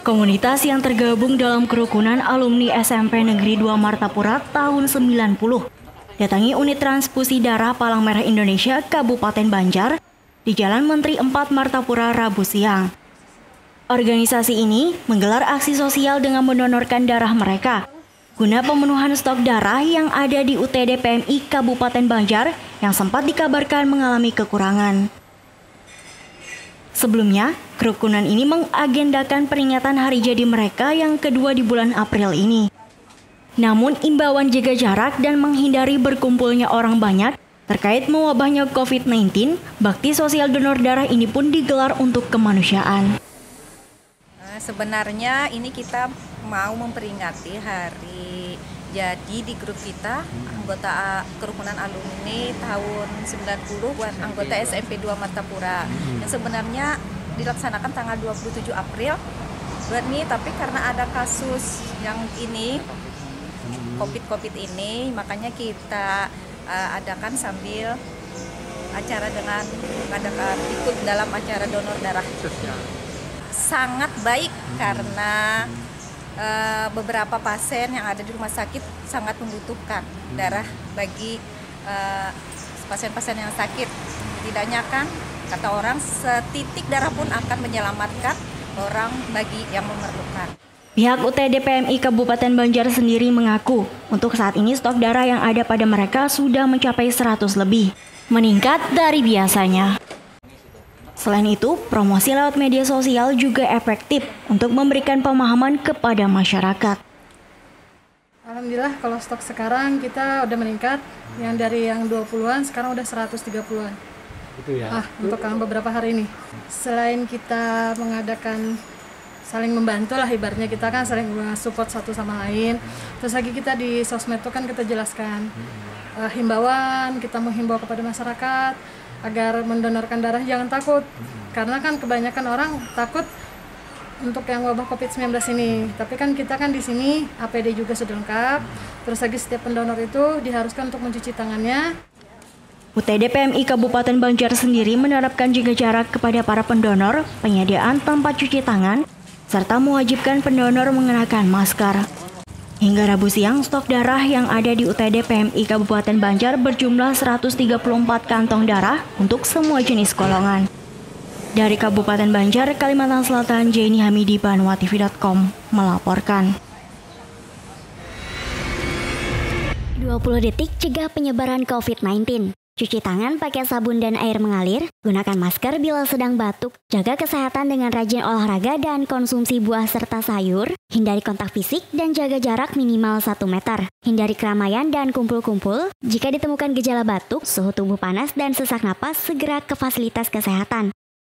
Komunitas yang tergabung dalam kerukunan alumni SMP Negeri 2 Martapura tahun 90 datangi unit transfusi darah Palang Merah Indonesia Kabupaten Banjar di Jalan Menteri 4 Martapura Rabu siang. Organisasi ini menggelar aksi sosial dengan mendonorkan darah mereka guna pemenuhan stok darah yang ada di UTD PMI Kabupaten Banjar yang sempat dikabarkan mengalami kekurangan. Sebelumnya, kerukunan ini mengagendakan peringatan hari jadi mereka yang kedua di bulan April ini. Namun imbauan jaga jarak dan menghindari berkumpulnya orang banyak terkait mewabahnya COVID-19, bakti sosial donor darah ini pun digelar untuk kemanusiaan. Nah, sebenarnya ini kita mau memperingati hari jadi di grup kita anggota kerukunan alumni tahun 90 buat anggota SMP 2 Martapura yang sebenarnya dilaksanakan tanggal 27 April buat nih tapi karena ada kasus yang ini covid-covid ini makanya kita uh, adakan sambil acara dengan mengadakan ikut dalam acara donor darah sangat baik karena uh, beberapa pasien yang ada di rumah sakit sangat membutuhkan hmm. darah bagi pasien eh, pasien-pasien yang sakit. Tidaknya kan kata orang setitik darah pun akan menyelamatkan orang bagi yang memerlukan. Pihak UTD PMI Kabupaten Banjar sendiri mengaku untuk saat ini stok darah yang ada pada mereka sudah mencapai 100 lebih, meningkat dari biasanya. Selain itu, promosi lewat media sosial juga efektif untuk memberikan pemahaman kepada masyarakat. Alhamdulillah kalau stok sekarang kita udah meningkat yang dari yang 20-an sekarang udah 130-an. Itu ya. Ah, untuk beberapa hari ini. Selain kita mengadakan saling membantu lah ibaratnya kita kan saling support satu sama lain. Terus lagi kita di sosmed itu kan kita jelaskan uh, himbauan, kita menghimbau kepada masyarakat agar mendonorkan darah jangan takut karena kan kebanyakan orang takut untuk yang wabah COVID-19 ini. Tapi kan kita kan di sini APD juga sudah lengkap. Terus lagi setiap pendonor itu diharuskan untuk mencuci tangannya. UTD PMI Kabupaten Banjar sendiri menerapkan jaga jarak kepada para pendonor, penyediaan tempat cuci tangan, serta mewajibkan pendonor mengenakan masker. Hingga Rabu siang, stok darah yang ada di UTD PMI Kabupaten Banjar berjumlah 134 kantong darah untuk semua jenis golongan. Dari Kabupaten Banjar, Kalimantan Selatan, Jenny Hamidi, Banwatv.com melaporkan. 20 detik cegah penyebaran COVID-19. Cuci tangan pakai sabun dan air mengalir, gunakan masker bila sedang batuk, jaga kesehatan dengan rajin olahraga dan konsumsi buah serta sayur, hindari kontak fisik dan jaga jarak minimal 1 meter. Hindari keramaian dan kumpul-kumpul. Jika ditemukan gejala batuk, suhu tubuh panas dan sesak napas, segera ke fasilitas kesehatan.